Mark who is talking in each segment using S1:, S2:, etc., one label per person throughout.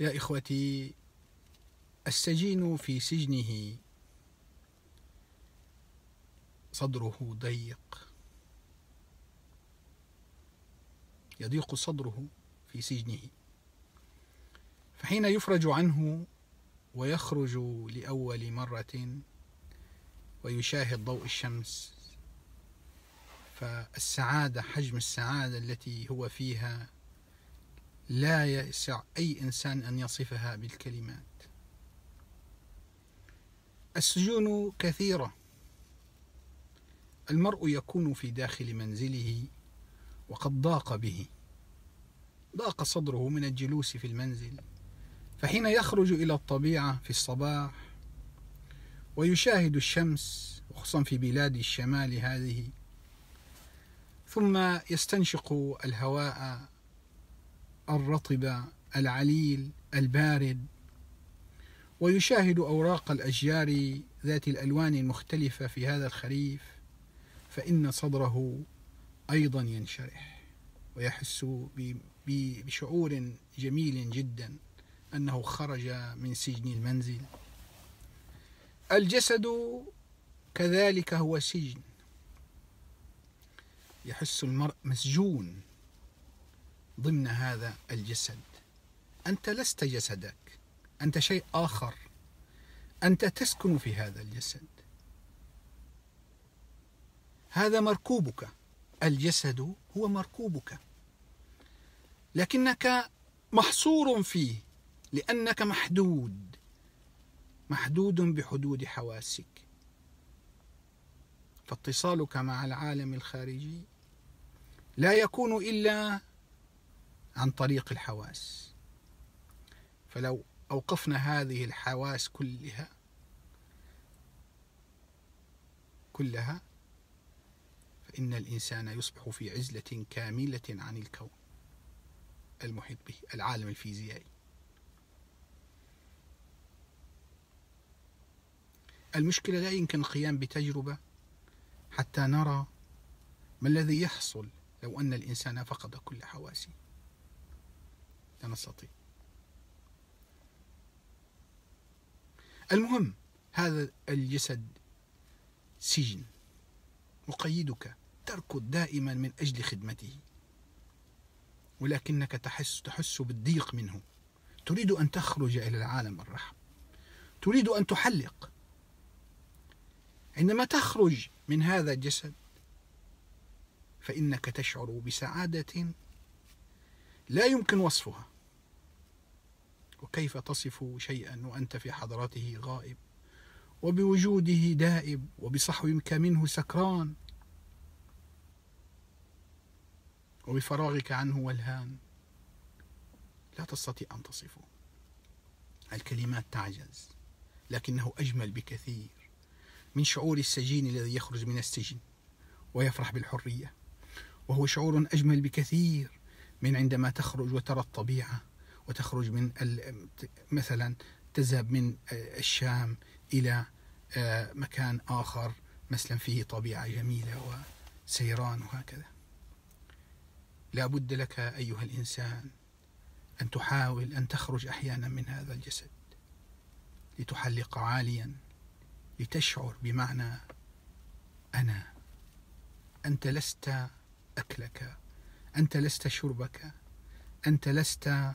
S1: يا إخوتي السجين في سجنه صدره ضيق. يضيق صدره في سجنه. فحين يفرج عنه ويخرج لأول مرة ويشاهد ضوء الشمس فالسعادة حجم السعادة التي هو فيها لا يسع أي إنسان أن يصفها بالكلمات. السجون كثيرة. المرء يكون في داخل منزله وقد ضاق به. ضاق صدره من الجلوس في المنزل فحين يخرج إلى الطبيعة في الصباح ويشاهد الشمس وخصوصا في بلاد الشمال هذه ثم يستنشق الهواء الرطب العليل البارد. ويشاهد أوراق الأشجار ذات الألوان المختلفة في هذا الخريف فإن صدره أيضا ينشرح ويحس بشعور جميل جدا أنه خرج من سجن المنزل. الجسد كذلك هو سجن. يحس المرء مسجون. ضمن هذا الجسد. أنت لست جسدك. أنت شيء آخر. أنت تسكن في هذا الجسد. هذا مركوبك. الجسد هو مركوبك. لكنك محصور فيه. لأنك محدود. محدود بحدود حواسك. فاتصالك مع العالم الخارجي. لا يكون إلا عن طريق الحواس. فلو أوقفنا هذه الحواس كلها كلها فإن الإنسان يصبح في عزلة كاملة عن الكون المحيط به العالم الفيزيائي. المشكلة لا يمكن القيام بتجربة حتى نرى ما الذي يحصل لو أن الإنسان فقد كل حواسه. لا نستطيع المهم هذا الجسد سجن. مقيدك تركض دائما من أجل خدمته. ولكنك تحس تحس بالضيق منه. تريد أن تخرج إلى العالم الرحم تريد أن تحلق. عندما تخرج من هذا الجسد فإنك تشعر بسعادة لا يمكن وصفها. وكيف تصف شيئا وأنت في حضرته غائب؟ وبوجوده دائب وبصحوك منه سكران. وبفراغك عنه والهان. لا تستطيع أن تصفه. الكلمات تعجز لكنه أجمل بكثير. من شعور السجين الذي يخرج من السجن ويفرح بالحرية. وهو شعور أجمل بكثير من عندما تخرج وترى الطبيعة. وتخرج من مثلا تذهب من الشام إلى مكان آخر مثلا فيه طبيعة جميلة وسيران وهكذا. لا بد لك أيها الإنسان أن تحاول أن تخرج أحيانا من هذا الجسد لتحلق عاليا لتشعر بمعنى أنا. أنت لست أكلك أنت لست شربك أنت لست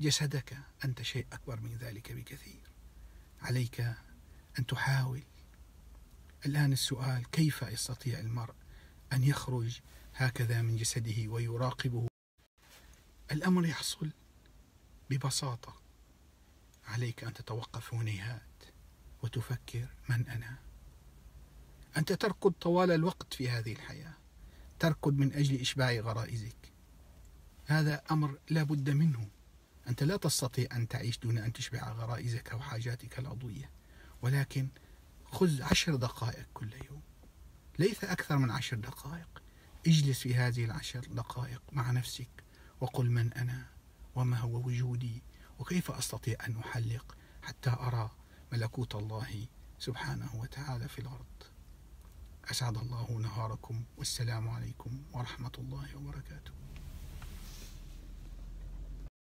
S1: جسدك أنت شيء أكبر من ذلك بكثير. عليك أن تحاول. الآن السؤال كيف يستطيع المرء أن يخرج هكذا من جسده ويراقبه؟ الأمر يحصل ببساطة. عليك أن تتوقف هنيهات وتفكر من أنا. أنت تركض طوال الوقت في هذه الحياة. تركض من أجل إشباع غرائزك. هذا أمر لا بد منه. أنت لا تستطيع أن تعيش دون أن تشبع غرائزك وحاجاتك العضوية. ولكن خذ عشر دقائق كل يوم. ليس أكثر من عشر دقائق. اجلس في هذه العشر دقائق مع نفسك وقل من أنا وما هو وجودي وكيف أستطيع أن أحلق حتى أرى ملكوت الله سبحانه وتعالى في الأرض. أسعد الله نهاركم. والسلام عليكم ورحمة الله وبركاته.